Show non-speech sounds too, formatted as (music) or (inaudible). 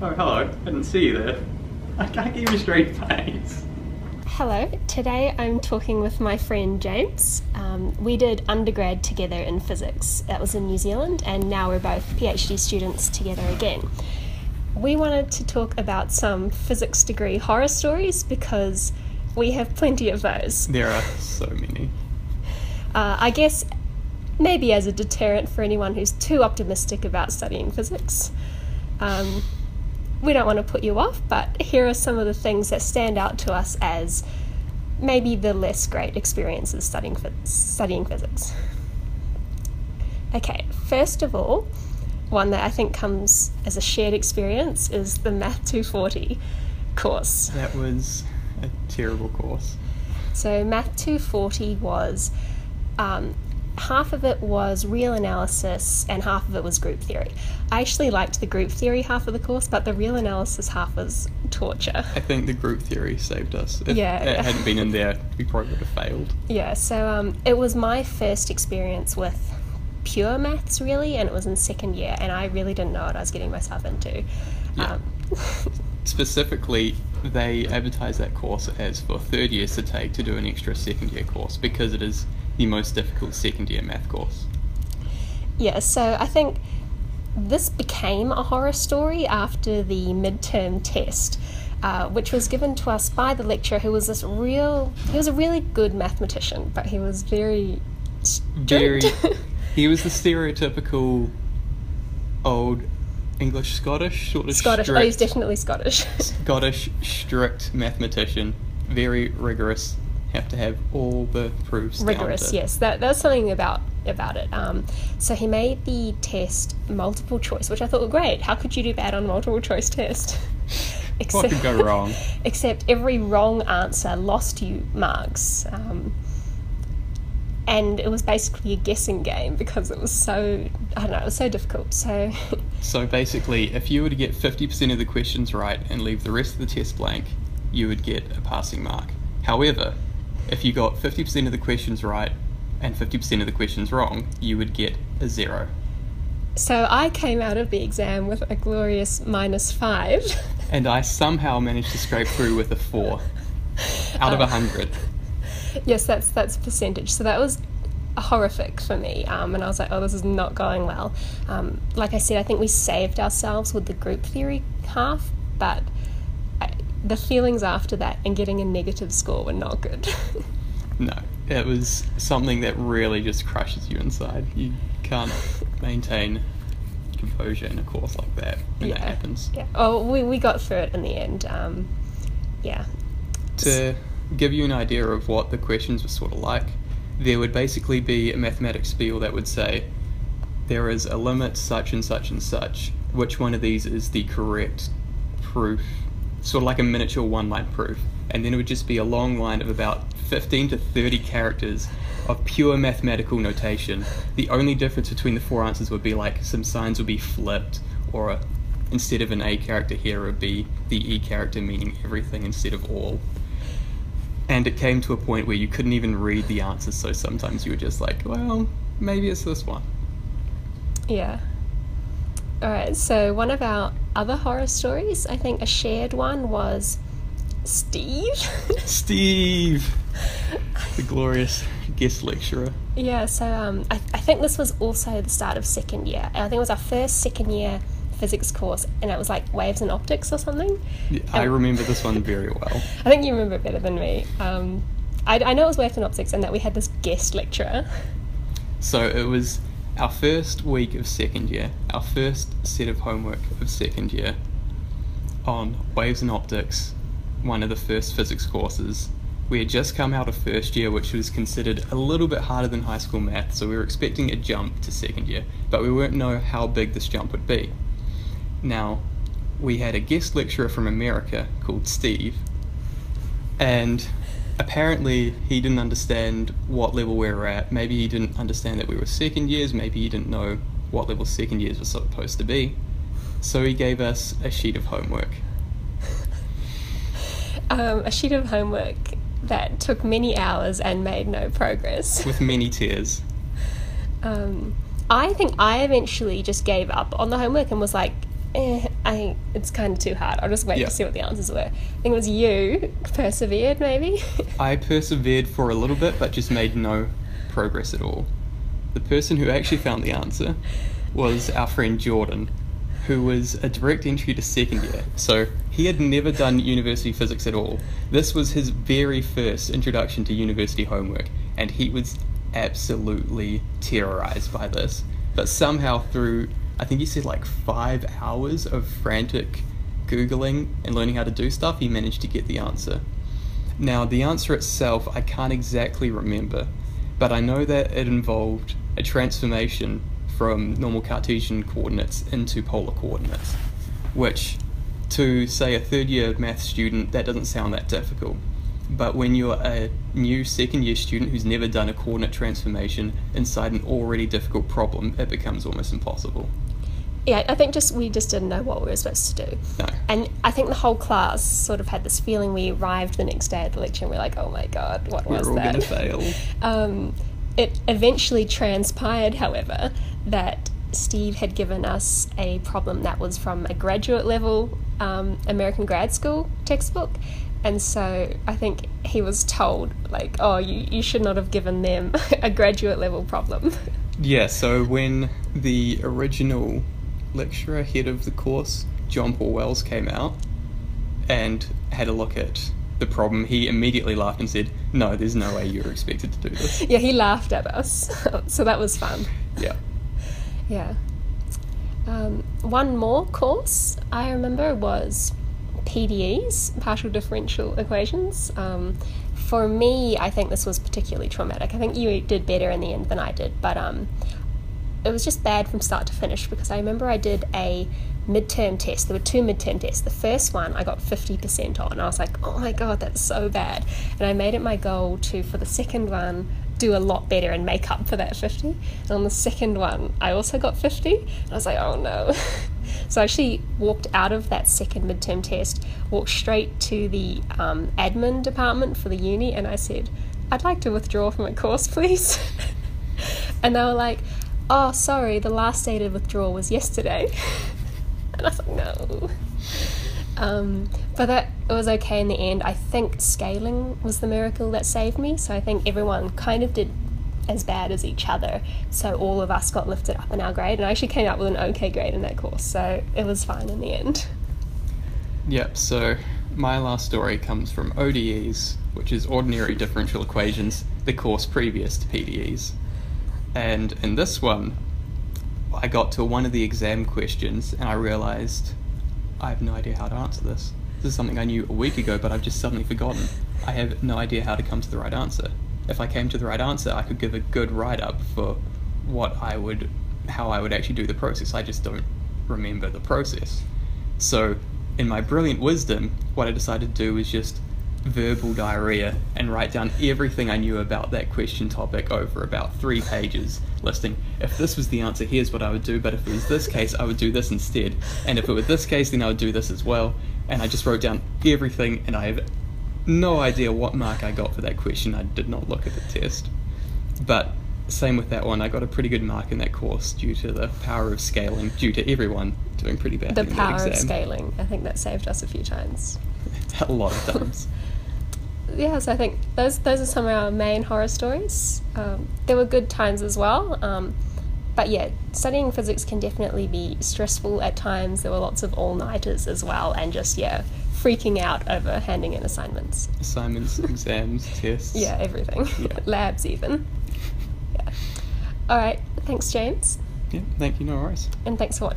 Oh, hello. I didn't see you there. (laughs) I can't give you a straight face. Hello, today I'm talking with my friend James. Um, we did undergrad together in physics, that was in New Zealand, and now we're both PhD students together again. We wanted to talk about some physics degree horror stories because we have plenty of those. There are so many. Uh, I guess maybe as a deterrent for anyone who's too optimistic about studying physics. Um, we don't want to put you off, but here are some of the things that stand out to us as maybe the less great experiences studying studying physics. Okay, first of all, one that I think comes as a shared experience is the Math 240 course. That was a terrible course. So, Math 240 was um, half of it was real analysis and half of it was group theory. I actually liked the group theory half of the course, but the real analysis half was torture. I think the group theory saved us. If yeah, it hadn't been in there, we probably would have failed. Yeah, so um, it was my first experience with pure maths, really, and it was in second year, and I really didn't know what I was getting myself into. Yeah. Um, (laughs) Specifically, they advertise that course as for third years to take to do an extra second year course because it is the most difficult second year math course. Yeah, so I think this became a horror story after the midterm test. Uh, which was given to us by the lecturer who was this real he was a really good mathematician but he was very strict. very (laughs) he was the stereotypical old english scottish sort of scottish strict, oh he's definitely scottish (laughs) scottish strict mathematician very rigorous have to have all the proofs rigorous. Yes, that that's something about about it. Um, so he made the test multiple choice, which I thought was great. How could you do bad on multiple choice test? except, (laughs) what could go wrong? (laughs) except every wrong answer lost you marks. Um, and it was basically a guessing game because it was so I don't know, it was so difficult. So (laughs) So basically if you were to get fifty percent of the questions right and leave the rest of the test blank, you would get a passing mark. However, if you got 50% of the questions right and 50% of the questions wrong, you would get a zero. So I came out of the exam with a glorious minus five. (laughs) and I somehow managed to scrape through with a four (laughs) out of a hundred. Yes, that's that's percentage. So that was horrific for me. Um, and I was like, oh, this is not going well. Um, like I said, I think we saved ourselves with the group theory half, but the feelings after that and getting a negative score were not good. (laughs) no, it was something that really just crushes you inside. You can't maintain composure in a course like that when yeah. that happens. Yeah. Oh, we, we got through it in the end. Um, yeah. To give you an idea of what the questions were sort of like, there would basically be a mathematics spiel that would say, there is a limit such and such and such. Which one of these is the correct proof sort of like a miniature one line proof. And then it would just be a long line of about 15 to 30 characters of pure mathematical notation. The only difference between the four answers would be like some signs would be flipped, or a, instead of an A character here, it would be the E character meaning everything instead of all. And it came to a point where you couldn't even read the answers, so sometimes you were just like, well, maybe it's this one. Yeah. Alright, so one of our other horror stories, I think a shared one was Steve. (laughs) Steve! the glorious guest lecturer. Yeah, so um, I, I think this was also the start of second year. I think it was our first second year physics course, and it was like waves and optics or something. Yeah, I remember this one (laughs) very well. I think you remember it better than me. Um, I, I know it was waves and optics, and that we had this guest lecturer. So it was our first week of second year, our first set of homework of second year on waves and optics, one of the first physics courses. We had just come out of first year, which was considered a little bit harder than high school math, so we were expecting a jump to second year, but we weren't know how big this jump would be. Now, we had a guest lecturer from America called Steve, and apparently he didn't understand what level we were at. Maybe he didn't understand that we were second years. Maybe he didn't know what level second years were supposed to be. So he gave us a sheet of homework. (laughs) Um, a sheet of homework that took many hours and made no progress. (laughs) With many tears. Um, I think I eventually just gave up on the homework and was like, eh, I it's kind of too hard. I'll just wait Yeah. to see what the answers were. I think it was you persevered, maybe. (laughs) I persevered for a little bit, but just made no progress at all. The person who actually found the answer was our friend Jordan, who was a direct entry to second year. So he had never done university physics at all. This was his very first introduction to university homework, and he was absolutely terrorized by this. But somehow, through I think he said like five hours of frantic Googling and learning how to do stuff, he managed to get the answer. Now, the answer itself, I can't exactly remember, but I know that it involved a transformation from normal Cartesian coordinates into polar coordinates, which, to say a third year math student, that doesn't sound that difficult. But when you're a new second year student who's never done a coordinate transformation inside an already difficult problem, it becomes almost impossible. Yeah, I think just we just didn't know what we were supposed to do. No. And I think the whole class sort of had this feeling. We arrived the next day at the lecture and we're like, oh my god, what We're was all that? going to fail. (laughs) Um, it eventually transpired, however, that Steve had given us a problem that was from a graduate level um, American grad school textbook. And so I think he was told, like, oh, you, you should not have given them (laughs) a graduate level problem. Yeah, so when the original lecturer, head of the course, John Paul Wells, came out and had a look at the problem, he immediately laughed and said, No, there's no way you're expected to do this. (laughs) yeah, he laughed at us. (laughs) so that was fun. Yeah. (laughs) Yeah. Um, one more course I remember was PDEs, partial differential equations. Um, for me, I think this was particularly traumatic. I think you did better in the end than I did, but um, it was just bad from start to finish because I remember I did a midterm test. There were two midterm tests. The first one I got 50% on. I was like, oh my god, that's so bad. And I made it my goal to, for the second one, do a lot better and make up for that 50. And on the second one, I also got 50. And I was like, oh no. (laughs) so I actually walked out of that second midterm test, walked straight to the um, admin department for the uni, and I said, I'd like to withdraw from my course, (laughs) please. and they were like, oh, sorry, the last day to withdraw was yesterday. (laughs) and I was like, no. Um, but that it was okay in the end. I think scaling was the miracle that saved me. So I think everyone kind of did as bad as each other. So all of us got lifted up in our grade, and I actually came out with an okay grade in that course. So it was fine in the end. Yep, so my last story comes from ODEs, which is Ordinary Differential Equations, the course previous to PDEs. And in this one, I got to one of the exam questions and I realized I have no idea how to answer this. This is something I knew a week ago, but I've just suddenly forgotten. I have no idea how to come to the right answer. If I came to the right answer, I could give a good write up for what I would, how I would actually do the process. I just don't remember the process. So, in my brilliant wisdom, what I decided to do was just verbal diarrhea and write down everything I knew about that question topic over about three pages, listing if this was the answer, here's what I would do, but if it was this case, I would do this instead, and if it were this case, then I would do this as well. And I just wrote down everything, and I have no idea what mark I got for that question. I did not look at the test. But same with that one, I got a pretty good mark in that course due to the power of scaling, due to everyone doing pretty badly The in that power of scaling. I think that saved us a few times. (laughs) a lot of times. (laughs) yeah, so I think those those are some of our main horror stories. Um, there were good times as well, um, but yeah, studying physics can definitely be stressful at times. There were lots of all nighters as well, and just yeah, freaking out over handing in assignments. Assignments, (laughs) exams, tests. Yeah, everything, Yeah. (laughs) labs even. Yeah. All right, thanks, James, Yeah, thank you, no worries. and thanks for watching.